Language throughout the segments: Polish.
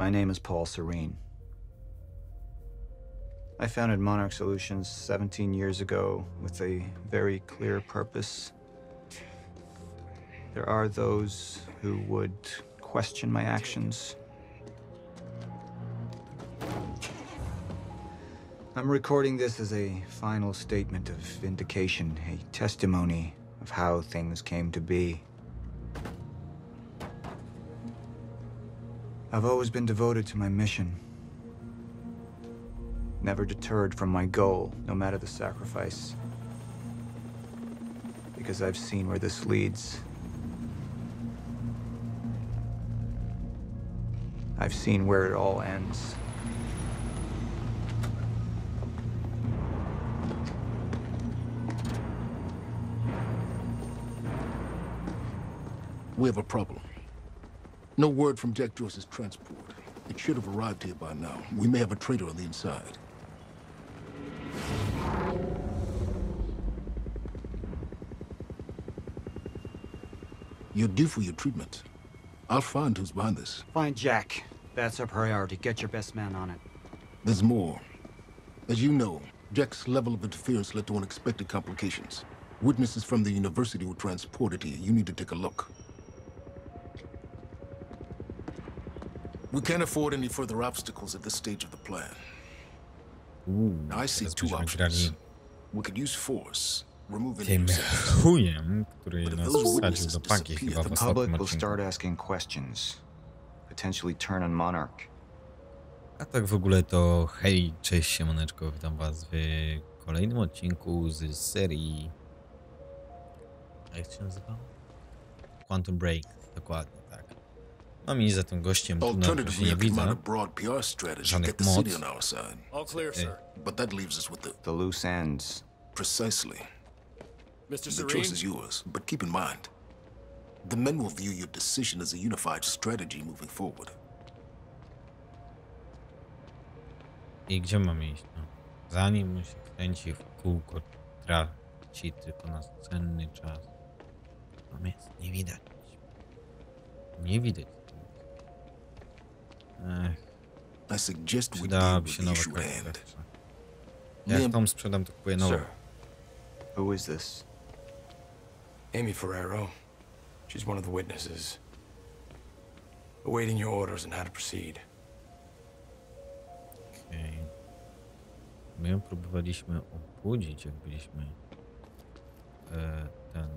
My name is Paul Serene. I founded Monarch Solutions 17 years ago with a very clear purpose. There are those who would question my actions. I'm recording this as a final statement of vindication, a testimony of how things came to be. I've always been devoted to my mission. Never deterred from my goal, no matter the sacrifice. Because I've seen where this leads. I've seen where it all ends. We have a problem. No word from Jack Joyce's transport. It should have arrived here by now. We may have a traitor on the inside. You're due for your treatment. I'll find who's behind this. Find Jack. That's our priority. Get your best man on it. There's more. As you know, Jack's level of interference led to unexpected complications. Witnesses from the university were transported here. You need to take a look. We can't afford any further obstacles at this stage of the plan. Uuu, I see two options. We could use force, tym chujem, który nas wsadził do paki chyba w ostatnim will odcinku. start asking questions, potentially turn on Monarch. A tak w ogóle to hej, cześć siemaneczko, witam was w kolejnym odcinku z serii... Jak się nazywa? Quantum Break, dokładnie, tak. Mam iść za tym gościem, na Alternatively, nie a widzę. Żadnych the on clear, sir. But that leaves us with the... The loose ends. Precisely. Mr. The Serene? choice is yours, but keep in mind, the men will view your decision as a unified strategy moving forward. I gdzie mamy iść? No. Zanim się kręci w kółko, traci tylko nasz cenny czas. Nie widać. Nie widać. Ech, I suggest we deal przydałaby with się the nowa issue at hand. kartka. Jak Nie- tą sprzedam, to kupuję nową. Sir, who is this? Amy Ferrero. She's one of the witnesses. Awaiting your orders on how to proceed. Okej. My ją próbowaliśmy obudzić, jak byliśmy e, ten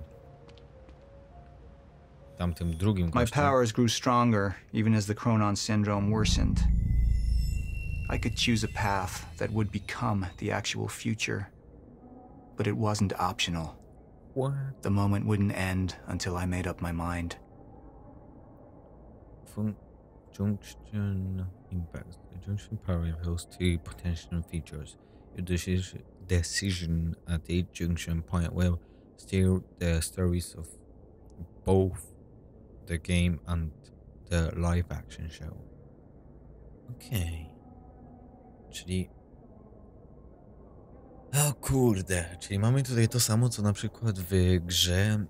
tamtym drugim My gościem. powers grew stronger even as the Chronon syndrome worsened. I could choose a path that would become the actual future, but it wasn't optional. What? The moment wouldn't end until I made up my mind. Fun- junction impacts. The junction power reveals two potential features. Your decision, decision at each junction point will steer the stories of both the game and the live action show. Okej. Czyli. O kurde, czyli mamy tutaj to samo, co na przykład w grze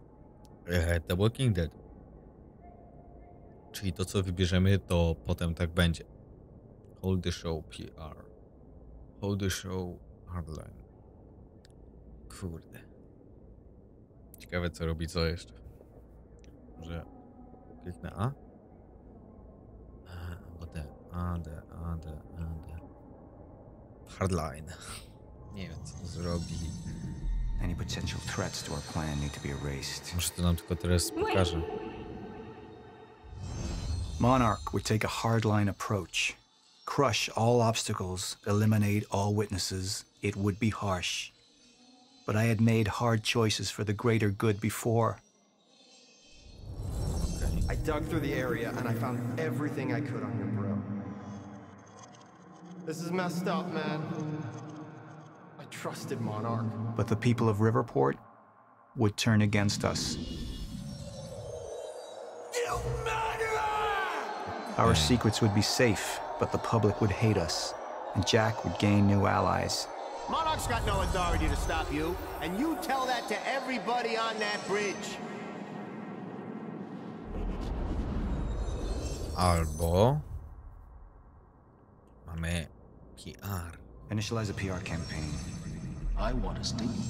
e, The Walking Dead. Czyli to, co wybierzemy, to potem tak będzie. Hold the show PR. Hold the show hardline. Kurde. Ciekawe, co robi co jeszcze. Może A, D, A, D, A, D. Hardline. Nie wiem, co zrobi. Any potential threats to our plan need to be erased. Może to nam tylko teraz pokaże. Monarch would take a hardline approach, crush all obstacles, eliminate all witnesses. It would be harsh. But I had made hard choices for the greater good before. Okej. I dug through the area and I found everything I could on your bro. This is messed up, man. I trusted Monarch. But the people of Riverport would turn against us. Our secrets would be safe, but the public would hate us, and Jack would gain new allies. Monarch's got no authority to stop you, and you tell that to everybody on that bridge. Albo Mamy PR. Initialize a PR campaign. I want a statement.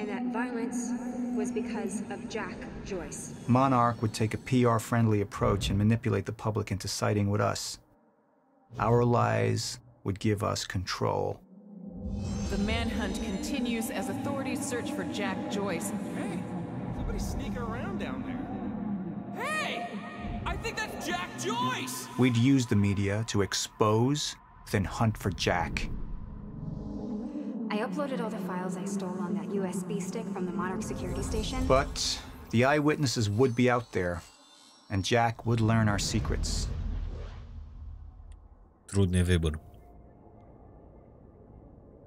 And that violence was because of Jack Joyce. Monarch would take a PR friendly approach and manipulate the public into siding with us. Our lies would give us control. The manhunt continues as authorities search for Jack Joyce. Hey, somebody's sneaking around down there. Jack Joyce! We'd use the media to expose, then hunt for Jack. I uploaded all the files I stole on that USB stick from the Monarch security station. But the eyewitnesses would be out there, and Jack would learn our secrets. Trudny wybór.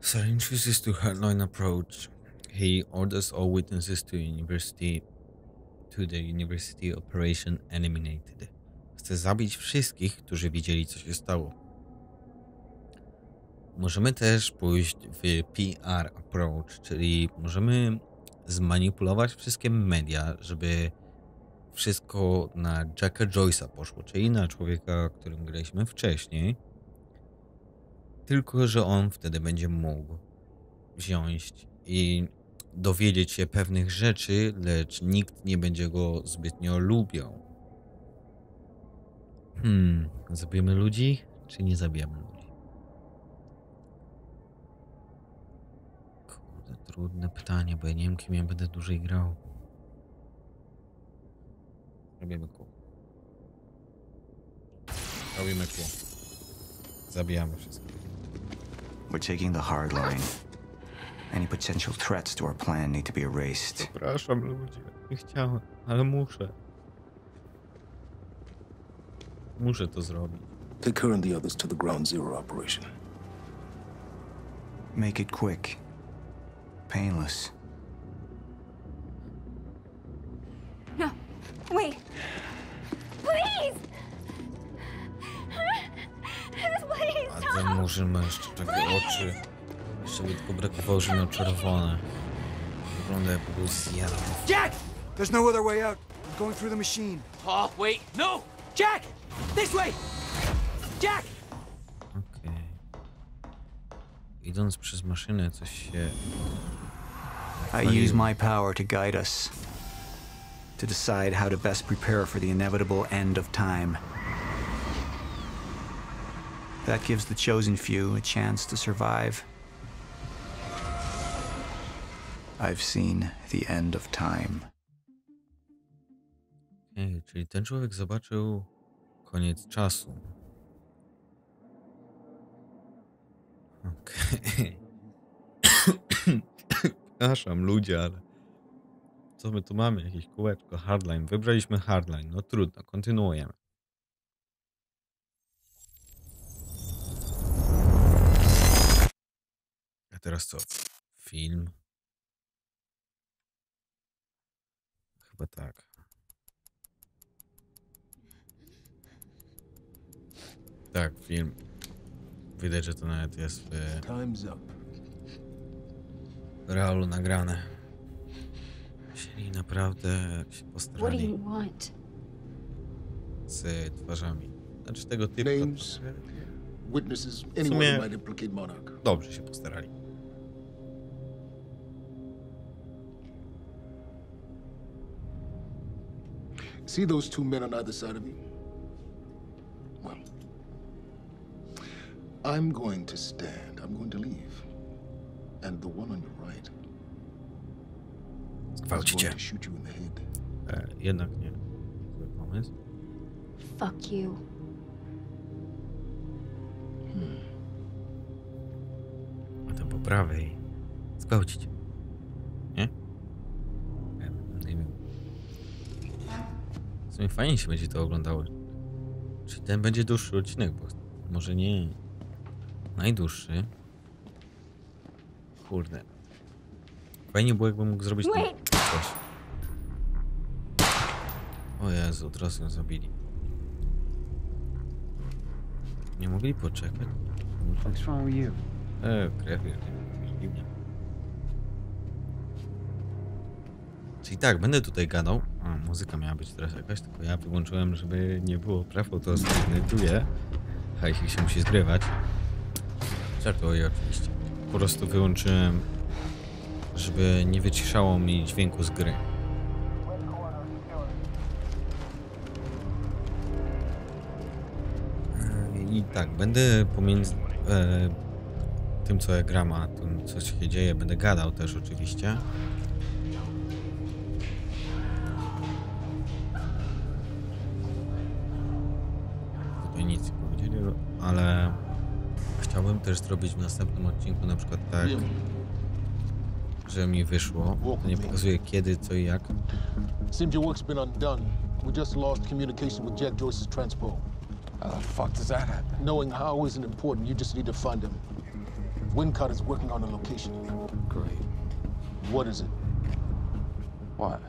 Sir introduces to hardline approach. He orders all witnesses to university to the university operation eliminated. Chce zabić wszystkich, którzy widzieli co się stało. Możemy też pójść w PR approach, czyli możemy zmanipulować wszystkie media, żeby wszystko na Jacka Joyce'a poszło, czyli na człowieka, którym graliśmy wcześniej. Tylko, że on wtedy będzie mógł wziąć i dowiedzieć się pewnych rzeczy, lecz nikt nie będzie go zbytnio lubił. Hmm, zabijemy ludzi, czy nie zabijamy ludzi? Kurde, trudne pytanie, bo ja nie wiem, kim ja będę dłużej grał. Robimy kół. Robimy kół. Zabijamy wszystkich. We're taking the hard line. Any potential threats to our plan need to be erased. Przepraszam ludzie, nie chciałem, ale muszę. Muszę to zrobić. Take her and the others to the Ground Zero operation. Make it quick. Painless. No, wait. Please! Please, A ten murzyn ma jeszcze takie oczy. Jeszcze by tylko brakowało, że miał czerwone. Wygląda jakby był zjadł. Jack! There's no other way out. I'm going through the machine. Oh, wait, no! Jack! This way! Jack! Okej. Idąc przez maszynę coś się... I use my power to guide us. To decide how to best prepare for the inevitable end of time. That gives the chosen few a chance to survive. I've seen the end of time. Okej, czyli ten człowiek zobaczył koniec czasu. Okej. Przepraszam ludzie, ale co my tu mamy? Jakieś kółeczko, hardline. Wybraliśmy hardline. No trudno, kontynuujemy. A teraz co? Film? Chyba tak. Tak, film. Widać, że to nawet jest w Time's up. realu nagrane. Musieli naprawdę się postarali z twarzami. Znaczy tego typu. Names? Witnesses, anyone might implicate Monarch. Dobrze się postarali. See those two men on either side of you? I'm going to stand. I'm going to leave. And the one on your right is Gwałcicie. going to shoot you in the head. E, jednak nie. Zły pomysł. Fuck you. A ten po prawej. Zgwałcić. Nie? Nie wiem. W sumie fajnie się będzie to oglądało. Czy ten będzie dłuższy odcinek? Bo może nie najdłuższy. Kurde. Fajnie było, jakbym mógł zrobić Wait. coś. O Jezu, od razu ją zabili. Nie mogli poczekać? What's wrong with you? E, krew, dziwnie. Czyli tak, będę tutaj gadał. A, muzyka miała być teraz jakaś, tylko ja wyłączyłem, żeby nie było praw autorskim. Edytuję. hajsik się musi zgrywać. Żartuję oczywiście. Po prostu wyłączyłem, żeby nie wyciszało mi dźwięku z gry. I tak, będę pomiędzy e, tym, co ja gram, a tym, co się dzieje, będę gadał też oczywiście. Też zrobić w następnym odcinku na przykład tak, że mi wyszło. To nie pokazuje kiedy, co i jak. Seems your work's been undone. We just lost communication with Jack Joyce's transpo. How the fuck does that happen? Knowing how isn't important. You just need to find him. Wincott is working on a location. Great. What is it? What?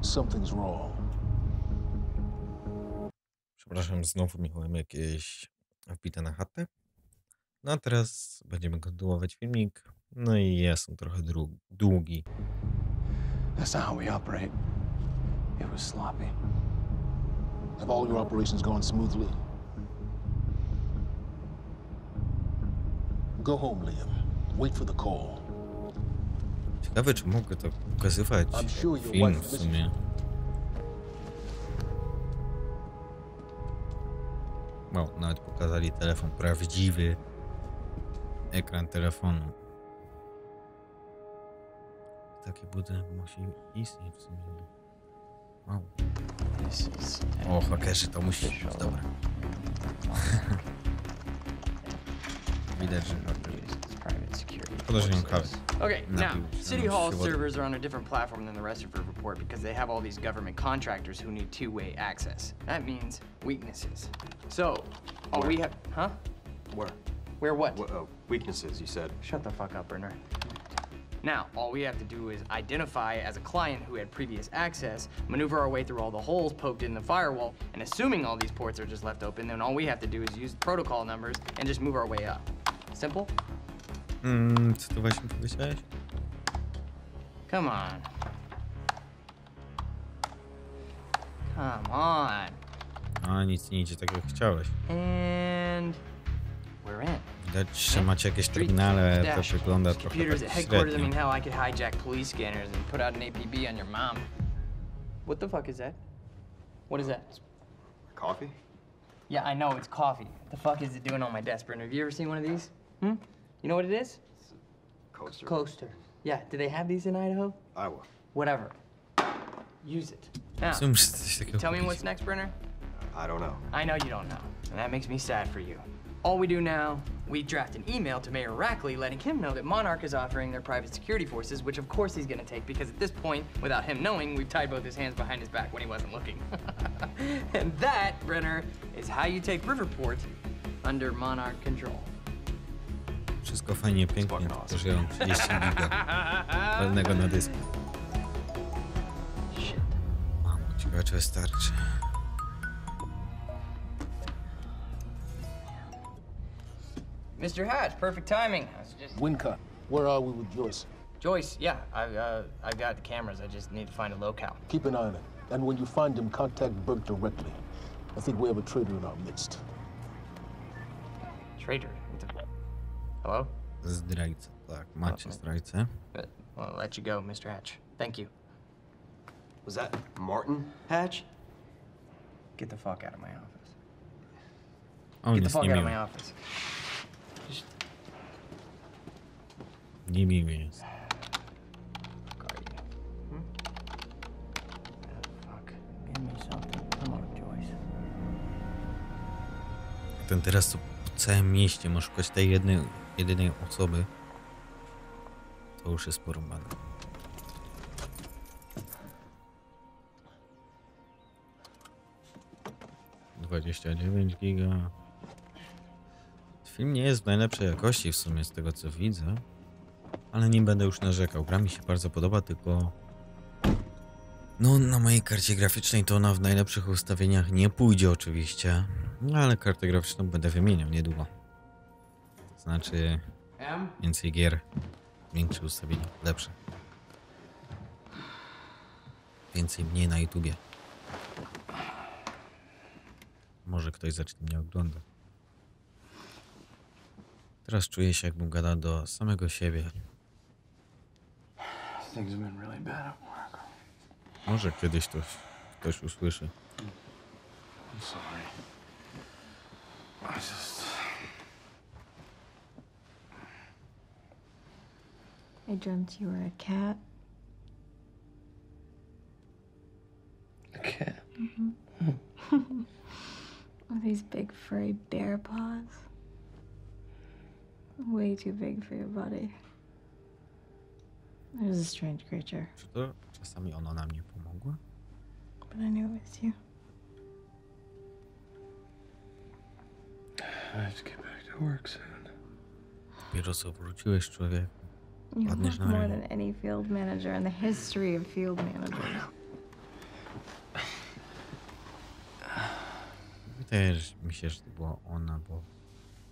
Something's wrong. Przepraszam, znowu miałem jakieś wbite na chatę. No a teraz będziemy kontynuować filmik. No i jest on trochę długi. That's not how we operate. It was sloppy. Have all your operations gone smoothly? Go home, Liam. Wait for the call. Ciekawe, czy mogę to pokazywać film w sumie. Wow, nawet pokazali telefon, prawdziwy ekran telefonu. Taki budynek musi istnieć w sumie. Wow. O, hakerzy, to musi być. Widać, że It's private security. podejrzewam kawę. Okay, now, City Hall servers are on a different platform than the rest of the report because they have all these government contractors who need two-way access. That means weaknesses. So, all we have, huh? Where? Where what? What uh, weaknesses, you said? Shut the fuck up, Bernard. Now, all we have to do is identify as a client who had previous access, maneuver our way through all the holes poked in the firewall, and assuming all these ports are just left open, then all we have to do is use protocol numbers and just move our way up. Simple? Mm, co ty właśnie powiedziałeś? Come on. Come on. A, nic nie idzie tak jak chciałeś. And we're in. Widać, że macie jakieś terminale, to wygląda trochę Computers tak at headquarters. I średnio. mean, hell, I could hijack police scanners and put out an APB on your mom. What the fuck is that? What is that? Coffee? Yeah, I know it's coffee. What the fuck is it doing on my desk, Brendan? Have you ever seen one of these? Hmm? You know what it is? Coaster. Coaster. Yeah. Do they have these in Idaho? Iowa. Whatever. Use it. Now, Co muszę coś takiego tell me what's next, Brenner. I don't know. I know you don't know, and that makes me sad for you. All we do now, we draft an email to Mayor Rackley letting him know that Monarch is offering their private security forces, which of course he's gonna take because at this point, without him knowing, we've tied both his hands behind his back when he wasn't looking. and that, Brenner, is how you take Riverport under Monarch control. Wszystko fajnie, pięknie, tylko że ja mam 30 giga pełnego na dysku. Shit. Mam, ciekawe czy wystarczy. Mr. Hatch, perfect timing. I was just Wincott, where are we with Joyce? Joyce. Yeah, I uh, I've got the cameras. I just need to find a locale. Keep an eye on it. And when you find him, contact Burke directly. I think we have a traitor in our midst. Traitor. Hello. Zdrajca, tak, macie zdrajcę. But, I'll let you go, Mr. Hatch. Thank you. Was that Martin Hatch? Get the fuck out of my office. On Get the fuck out of my office. On, Joyce. Ten teraz to po całym mieście ma szukać tej jednej, jedynej osoby. To już jest porąbane. Dwadzieścia dziewięć giga. Film nie jest w najlepszej jakości w sumie z tego co widzę. Ale nie będę już narzekał. Gra mi się bardzo podoba, tylko... No, na mojej karcie graficznej to ona w najlepszych ustawieniach nie pójdzie oczywiście. No, ale kartę graficzną będę wymieniał niedługo. To znaczy więcej gier, większe ustawienia, lepsze. Więcej mnie na YouTubie. Może ktoś zacznie mnie oglądać. Teraz czuję się, jakbym gadał do samego siebie. Things have been really bad at work. Może kiedyś ktoś, ktoś usłyszy. I'm sorry. I just. I dreamt you were a cat. I can't. With these big furry bear paws. Way too big for your body. It was a strange creature, Czy to czasami ona nam nie pomogła? but I knew it was you. I have to get back to work soon. Dopiero co wróciłeś, człowieku. You Ładnie look more than any field manager in the history of field managers. Też mi się, że to była ona, bo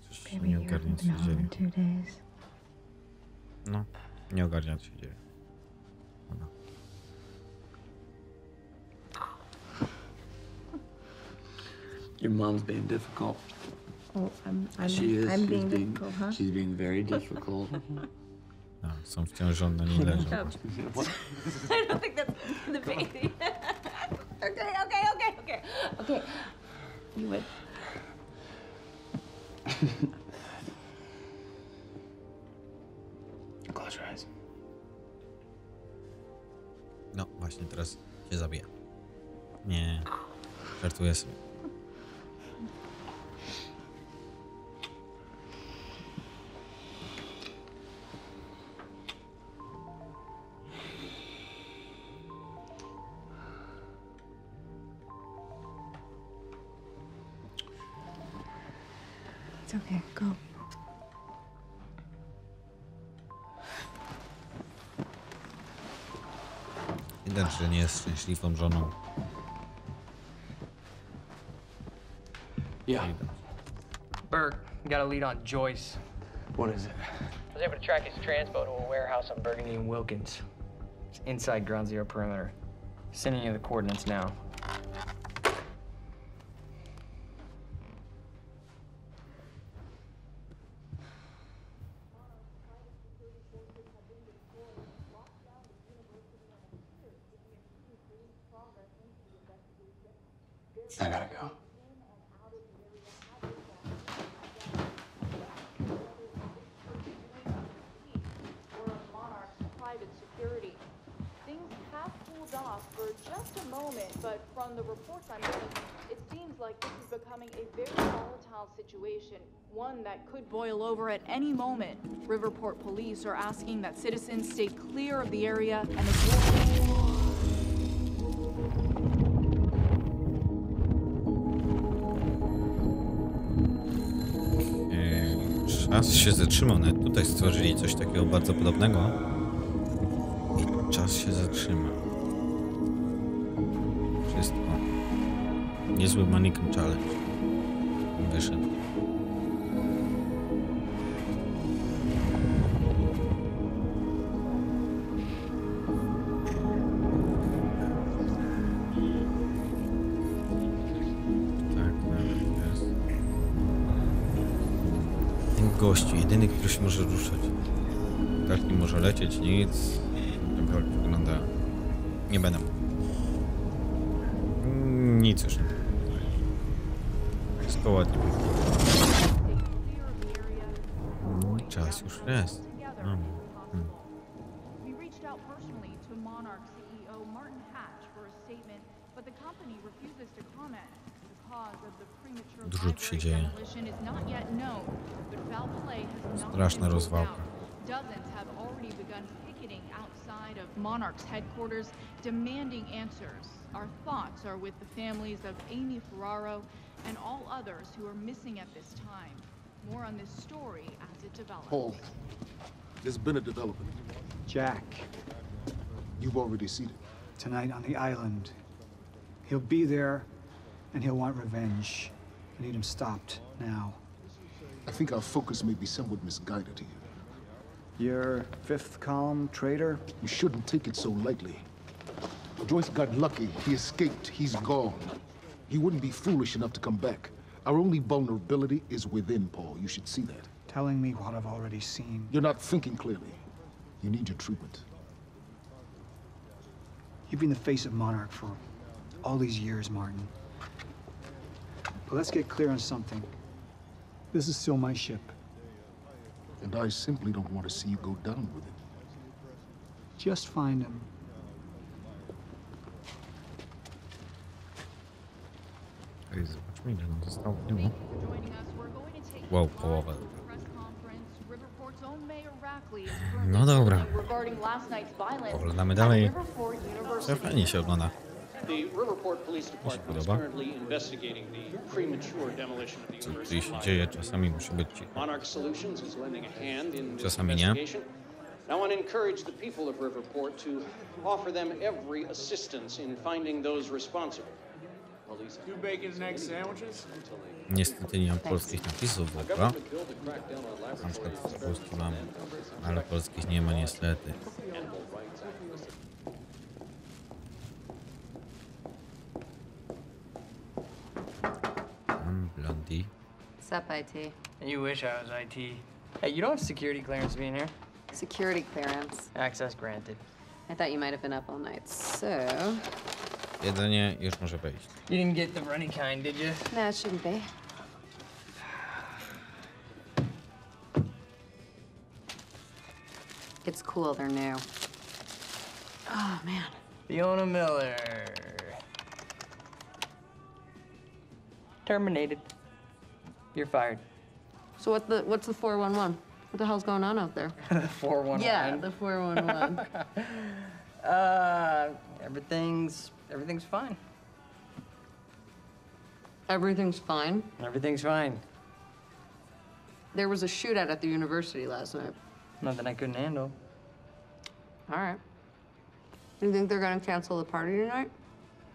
coś Baby, nie haven't co się dzieje. No, nie ogarnia, co się dzieje. Ona. Your mom's being difficult. Oh, I'm, I'm, she is. I'm she's being difficult, huh? She's being very difficult. A, są wciąż żądne, nie leżą. I don't think that's the baby. okay, okay, okay, okay, okay. You would. się zabija. Nie, żartuję sobie. It's okay. Go. Widać, że nie jest szczęśliwą żoną. Yeah. Burke, got a lead on Joyce. What is it? I was able to track his transpo to a warehouse on Burgundy and Wilkins. It's inside ground zero perimeter. Sending you the coordinates now. Riverport police are asking that citizens stay clear of the area and avoid. Eee, czas się zatrzymał. Nawet tutaj stworzyli coś takiego bardzo podobnego. I czas się zatrzyma. Wszystko. Niezły Mannequin Challenge. Wyszedł. Jedyny, który się może ruszać. Tak nie może lecieć, nic. Tak wygląda. Nie będę. Nic już nie. Wszystko ładnie. Czas już jest. No. Hmm. CEO Martin Hatch for a statement, but the company refuses to comment. The cause of the premature Dużo tu się dzieje. is not yet known, but foul play has not Straszna rozwałka. Dozens have already begun picketing outside of Monarch's headquarters, demanding answers. Our thoughts are with the families of Amy Ferraro and all others who are missing at this time. More on this story as it develops. Paul, there's been a development. Jack, You've already seen it. tonight on the island. He'll be there, and he'll want revenge. I need him stopped now. I think our focus may be somewhat misguided here. Your fifth column traitor? You shouldn't take it so lightly. Joyce got lucky. He escaped. He's gone. He wouldn't be foolish enough to come back. Our only vulnerability is within, Paul. You should see that. telling me what I've already seen. You're not thinking clearly. You need your treatment. You've been the face of Monarch for all these years, Martin. But let's get clear on something. This is still my ship. And I simply don't want to see you go down with it. Just find him. Ej, zobaczmy ile nam zostało. Nie ma. Wow, połowę. No dobra. Oglądamy dalej. Co fajnie się ogląda. The Riverport Police Department is currently investigating the premature demolition of the Co university. tutaj się dzieje, czasami muszę być cicho. Monarch Solutions is lending a hand in this Czasami nie. investigation. I want to encourage the people of Riverport to offer them every assistance in finding those responsible. Two bacon and egg sandwiches? Niestety nie mam polskich napisów w ogóle. Na przykład z polski mam, ale polskich nie ma niestety. Mam Blondie. Sup, IT? You wish I was IT. Hey, you don't have security clearance being here. Security clearance. Access granted. I thought you might have been up all night, so... Jedzenie już może wejść. You didn't get the runny kind, did you? No, it shouldn't be. It's cool, they're new. Oh, man. Fiona Miller. Terminated. You're fired. So what the what's the 411? What the hell's going on out there? the 411. Yeah, the 411. Uh, everything's everything's fine. Everything's fine. Everything's fine. There was a shootout at the university last night. Nothing I couldn't handle. All right. You think they're gonna cancel the party tonight?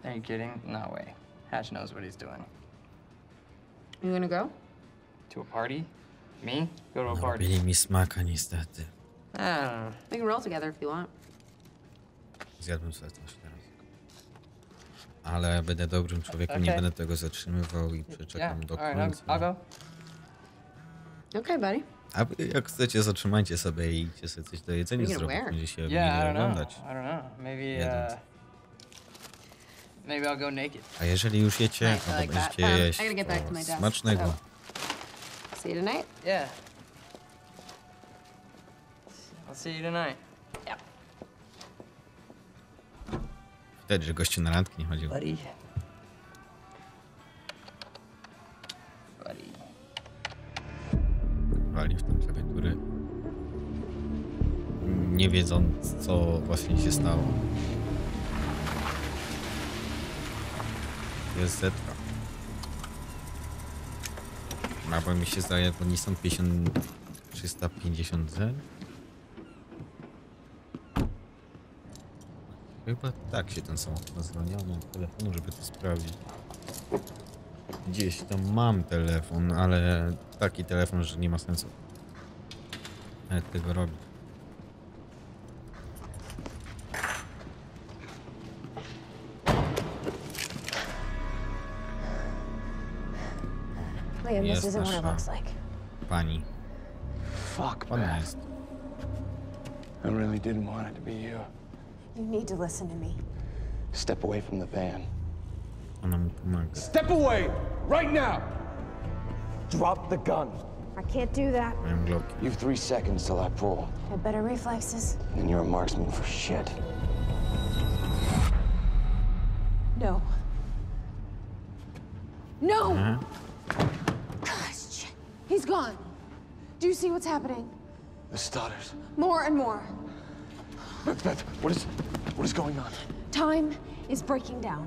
Are you kidding? No way. Hatch knows what he's doing. You gonna go? To a party? Me? Go to a party? Robili mi smaka niestety. Know. We can roll together if you want. Zjadłem sobie coś teraz. Ale będę dobrym człowiekiem, nie będę tego zatrzymywał i przeczekam do All right, I'll, końca. I'll go. Okay, buddy. A wy jak chcecie, zatrzymajcie sobie i idźcie sobie coś do jedzenia What are you zrobić. gonna wear? Będzie się Yeah, I miło don't know. oglądać. I don't know. Maybe Jedząc. Maybe I'll go naked. A jeżeli już jecie, Nice, I albo like that. będziecie Um, jeść, I gotta get back to my to desk, smacznego. so- See you tonight. Yeah. I'll see you tonight. Że gościu na randki nie chodził. Buddy. Buddy. Wali w tą klawiaturę. Nie wiedząc, co właśnie się stało. Jest zetka. Albo mi się zdaje, to Nissan 50... 350Z? Chyba tak się ten samochód nazywa. Nie mam telefonu, żeby to sprawdzić. Gdzieś tam mam telefon, ale taki telefon, że nie ma sensu tego robić. Liam, this isn't what it looks like. pani. Fuck, Ładna man. jest. I really didn't want it to be you. You need to listen to me. Step away from the van. Ona mu pomaga. Step away! Right now! Drop the gun. I can't do that. Mają gloki. You have three seconds till I pull, I have better reflexes. and you're a marksman for shit. What's happening? The stutters. More and more. Beth, Beth, what is, what is going on? Time is breaking down.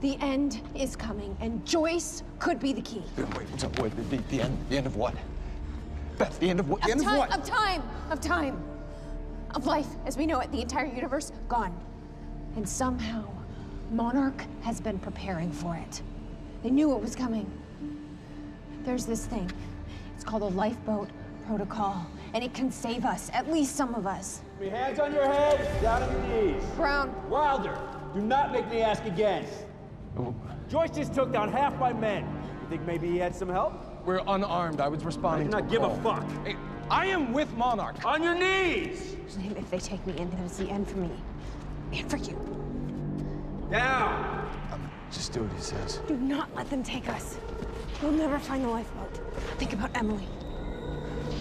The end is coming, and Joyce could be the key. Wait, wait, wait, the, the end, the end of what? Beth, the end of what? The Of end of what? of time, of time. Of life as we know it, the entire universe gone. And somehow, Monarch has been preparing for it. They knew it was coming. There's this thing. It's called a lifeboat protocol, and it can save us, at least some of us. Your hands on your head, down on your knees. Brown. Wilder, do not make me ask again. Joyce just took down half my men. You think maybe he had some help? We're unarmed. I was responding I to do not give a fuck. Hey, I am with Monarch. On your knees! If they take me in, then it's the end for me. And for you. Down! Um, just do what he says. Do not let them take us. We'll never find the lifeboat. Think about Emily.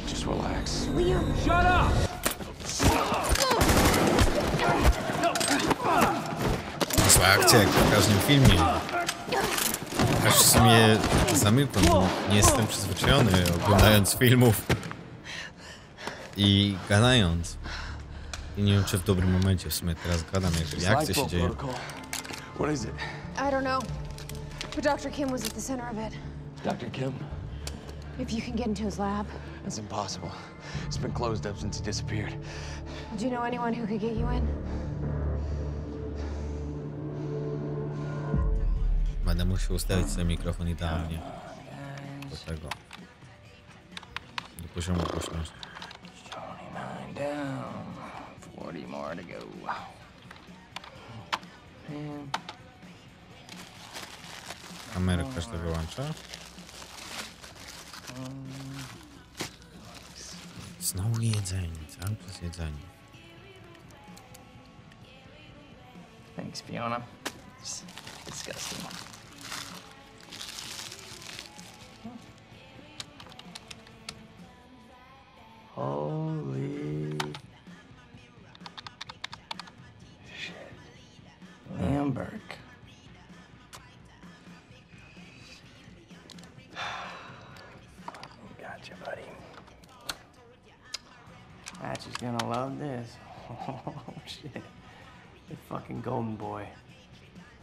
Just relax. Liam! Shut up! Zła akcja jak w każdym filmie. Aż w sumie bo nie jestem przyzwyczajony oglądając filmów i gadając. I nie wiem, czy w dobrym momencie w sumie teraz gadam, jeżeli akcja się dzieje. What is it? I don't know. But Dr. Kim was at the center of it. Dr. Kim? If you can get into his lab, That's impossible. It's been closed up since he disappeared. do you know anyone who could get you in? Będę musiał ustawić sobie mikrofon idealnie. Do tego. Do poziomu głośności. Down. 40 more to go. Man. Kamerę każdy wyłącza. Znowu jedzenie, cały czas jedzenie. Thanks, Fiona. It's disgusting. Holy shit. Liam gonna love this. Oh shit. The fucking golden boy.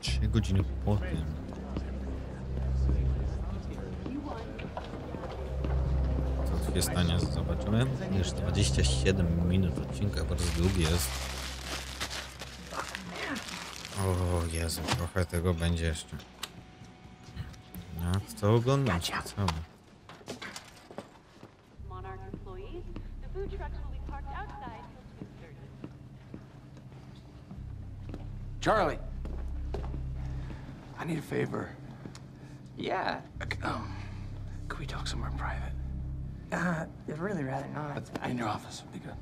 Trzy godziny po tym. Co tu się stanie? Zobaczymy. Już 27 minut odcinka, bardzo długi jest. O Jezu, trochę tego będzie jeszcze. Jak to oglądam się Charlie! I need a favor. Yeah. Um, could we talk somewhere private? Uh, I'd really rather not. In your office would be good.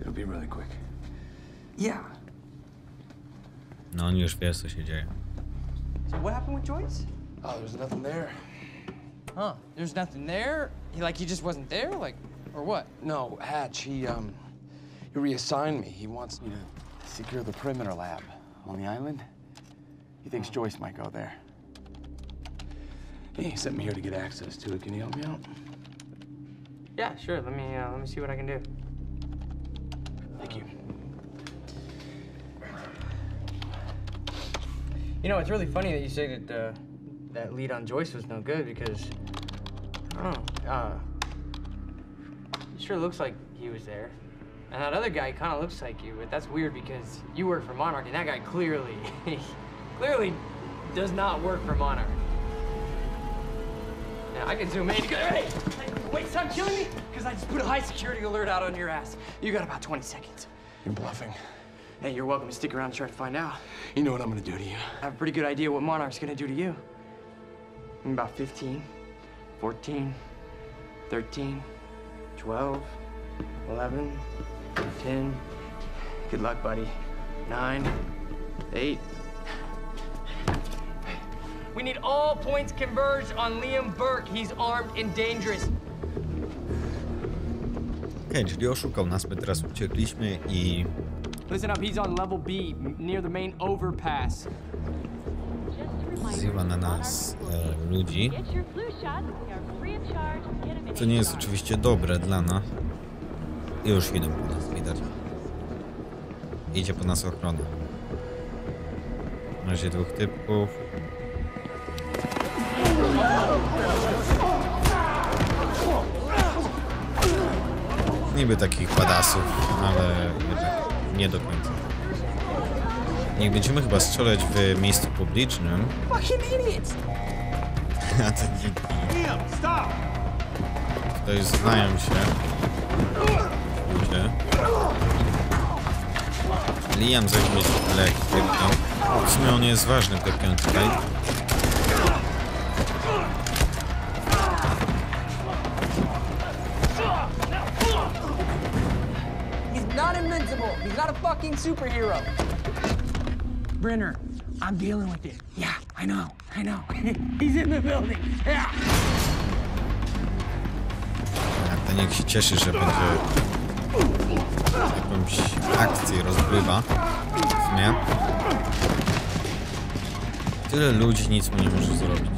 It'll be really quick. Yeah. No on już wie co się dzieje. So what happened with Joyce? Oh, there's nothing there. Huh? There's nothing there? He, like he just wasn't there? Like, or what? No, Hatch, he, um, he reassigned me. He wants me to secure the perimeter lab on the island. He thinks Joyce might go there. He sent me here to get access to it. Can you help me out? Yeah, sure. Let me uh, let me see what I can do. Thank you. You know, it's really funny that you say that uh, that lead on Joyce was no good because I don't know. Uh, it sure looks like he was there, and that other guy kind of looks like you, but that's weird because you work for Monarch, and that guy clearly, clearly, does not work for Monarch. Now I can zoom in. Hey, hey, wait, stop killing me, because I just put a high security alert out on your ass. You got about 20 seconds. You're bluffing. Hey, you're welcome to stick around and try to find out. You know what I'm gonna do to you. I have a pretty good idea what Monarch's gonna do to you. In about 15, 14, 13, 12, 11, 10. Good luck, buddy. 9, 8. We need all points converged on Liam Burke. He's armed and dangerous. Okej, czyli oszukał nas, my teraz uciekliśmy i Listen up, he's on level B, near the main overpass. wzywa na nas e, ludzi, Get your flu shots. They are free of charge. Get 'em in co nie jest oczywiście dobre dla nas. I już idą po nas, widać. Idzie po nas ochrona. Na razie dwóch typów. Niby takich badasów, ale nie do końca. Nie będziemy chyba strzelać w miejscu publicznym. A to stop! Tutaj znają się się. Liam zajmuje się lekką. W sumie on jest ważny w tutaj. He's not a fucking superhero. Brenner, I'm dealing with it. Yeah, I know, I know. He's in the building. Yeah. Tak, to niech się cieszy, że będzie jakąś akcję rozgrywa. W sumie. Tyle ludzi nic mu nie może zrobić.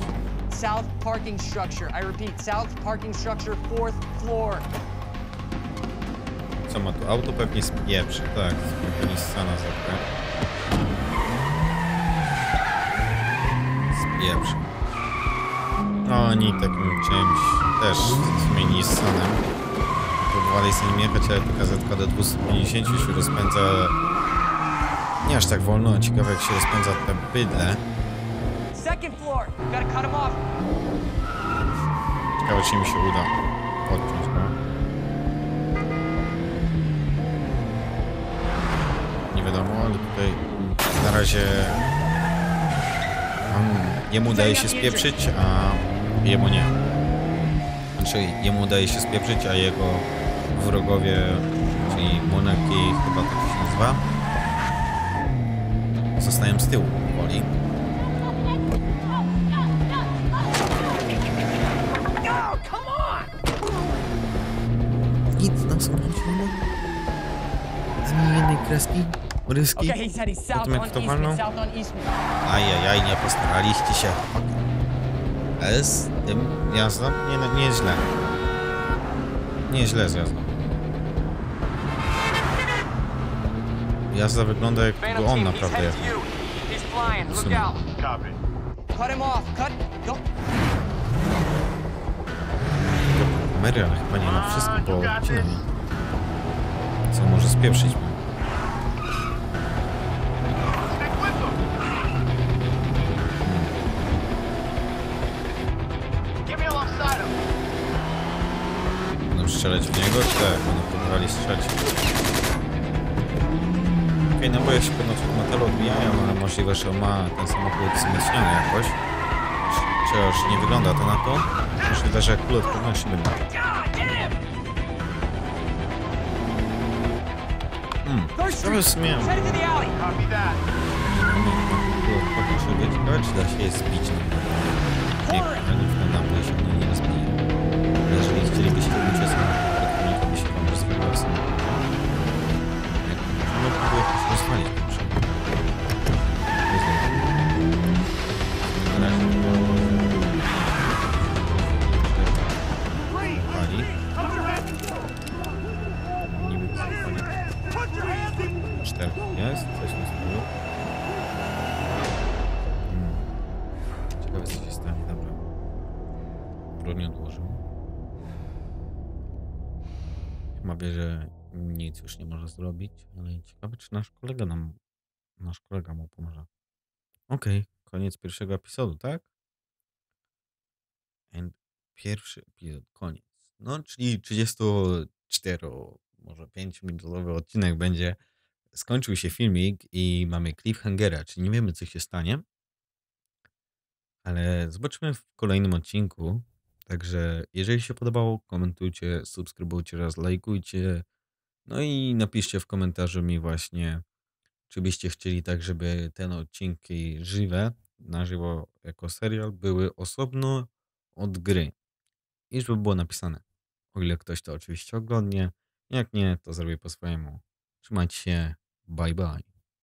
South parking structure. I repeat, south parking structure, fourth floor. Co ma tu? Auto pewnie spieprzy, tak. Pewnie scena zapewne. Spieprzy. Oni takim czymś też w sumie Próbowali sobie jechać, ale kazetka do 250 się rozpędza nie aż tak wolno. Ciekawe jak się rozpędza te bydle. Ciekawe czy mi się uda odciąć go. Nie wiadomo, ale tutaj na razie um, jemu udaje się spieprzyć, a jemu nie. Znaczy jemu udaje się spieprzyć, a jego wrogowie, czyli monarki chyba tak się nazywa, zostają z tyłu powoli. Nic nam skręciło. Ani jednej kreski. Ryski. Okay, he said he's Po south tym jak on to Eastman. Ajajaj, nie postaraliście się. Ale z tym jazdą nie, nie źle. Nie źle z jazdą. Jazda wygląda jakby on naprawdę jechał. Go. Ale chyba nie ma wszystko, bo. Co może spieprzyć. Będą strzelać w niego? Tak, będą próbowali strzelać. Okej, no bo ja się pewno od metalu odbijają, ale możliwe, że ma ten samochód wzmocniony jakoś. Chociaż nie wygląda to na to. Możliwe, że kulot podnosi będzie. Hmm, to w sumie... Headed to the alley. Copy that. Kulot podnosi będzie. Ciekawe, czy da się je zbić Nie, 4 jest, coś na stylu. Hmm. Ciekawe co się stanie, dobra. Broń odłożył. Chyba wie, że nic już nie może zrobić, ale ciekawe czy nasz kolega nam, nasz kolega mu pomoże. Okej, okay. koniec pierwszego epizodu, tak? And pierwszy epizod, koniec. No, czyli 34, może 5-minutowy odcinek będzie. Skończył się filmik i mamy cliffhangera, czyli nie wiemy, co się stanie. Ale zobaczymy w kolejnym odcinku. Także jeżeli się podobało, komentujcie, subskrybujcie oraz lajkujcie. No i napiszcie w komentarzu mi właśnie, czy byście chcieli tak, żeby te odcinki żywe, na żywo jako serial, były osobno od gry. I żeby było napisane. O ile ktoś to oczywiście oglądnie. Jak nie, to zrobię po swojemu. Trzymajcie się. Bye bye.